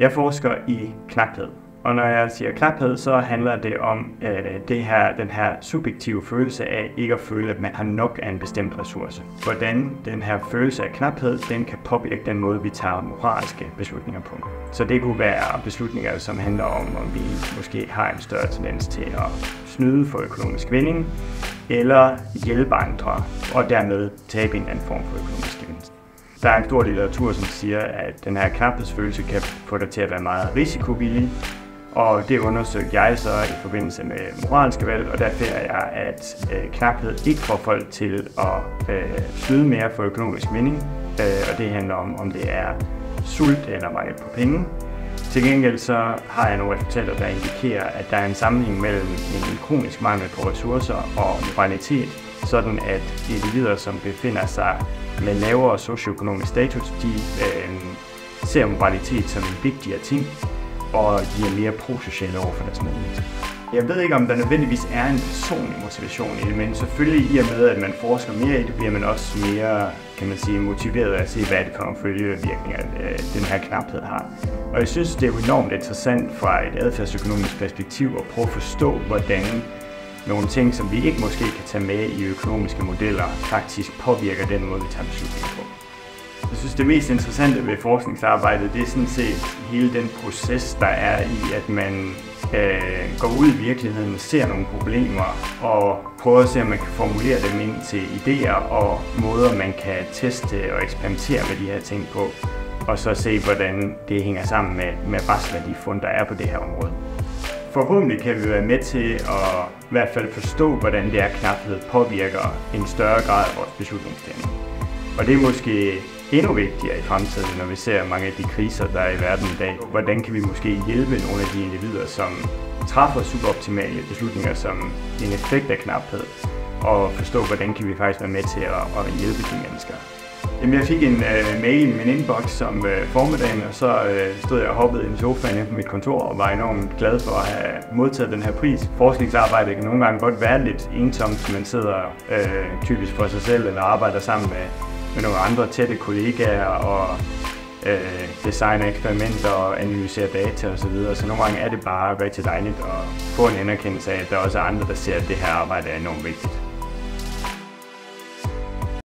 Jeg forsker i knaphed. Og når jeg siger knaphed, så handler det om øh, det her, den her subjektive følelse af ikke at føle, at man har nok af en bestemt ressource. Hvordan den her følelse af knaphed, den kan påvirke den måde, vi tager moralske beslutninger på. Så det kunne være beslutninger, som handler om, om vi måske har en større tendens til at snyde for økonomisk vinding, eller hjælpe andre, og dermed tabe en anden form for økonomisk gevinst. Der er en stor litteratur, som siger, at den her knaphedsfølelse kan få dig til at være meget risikovillig, og det undersøgte jeg så i forbindelse med moralske valg, og der finder jeg, at øh, knaphed ikke får folk til at øh, snyde mere for økonomisk mening, øh, og det handler om, om det er sult eller mangel på penge. Til gengæld så har jeg nogle resultater, der indikerer, at der er en sammenhæng mellem en kronisk mangel på ressourcer og moralitet, sådan at individer, som befinder sig med lavere socioøkonomisk status, de øh, ser moralitet som en vigtigere ting, og de er mere prosociale over for deres medmennesker. Jeg ved ikke, om der nødvendigvis er en personlig motivation i det, men selvfølgelig i og med, at man forsker mere i det, bliver man også mere kan man sige, motiveret af at se, hvad det for nogle følgevirkninger, øh, den her knaphed har. Og jeg synes, det er enormt interessant fra et adfærdsøkonomisk perspektiv at prøve at forstå, hvordan nogle ting, som vi ikke måske kan tage med i økonomiske modeller, faktisk påvirker den måde, vi tager beslutninger på. Jeg synes, det mest interessante ved forskningsarbejdet, det er sådan set hele den proces, der er i, at man øh, går ud i virkeligheden, ser nogle problemer og prøver at se, om man kan formulere dem ind til idéer og måder, man kan teste og eksperimentere med de her ting på. Og så se, hvordan det hænger sammen med, med resten af de fund, der er på det her område. Forhåbentlig kan vi være med til at i hvert fald forstå, hvordan det er knaphed påvirker en større grad af vores beslutningstagning. Og det er måske endnu vigtigere i fremtiden, når vi ser mange af de kriser, der er i verden i dag. Hvordan kan vi måske hjælpe nogle af de individer, som træffer suboptimale beslutninger som en effekt af knaphed, og forstå, hvordan kan vi faktisk være med til at, at hjælpe de mennesker. Jamen, jeg fik en uh, mail i min inbox om uh, formiddagen, og så uh, stod jeg og hoppede i en sofa inde på mit kontor og var enormt glad for at have modtaget den her pris. Forskningsarbejde kan nogle gange godt være lidt ensomt, man sidder uh, typisk for sig selv eller arbejder sammen med med nogle andre tætte kollegaer og øh, designer eksperimenter og analyserer data osv. Så, videre. så nogle gange er det bare rigtig dejligt at få en anerkendelse af, at der også er andre, der ser, at det her arbejde er enormt vigtigt.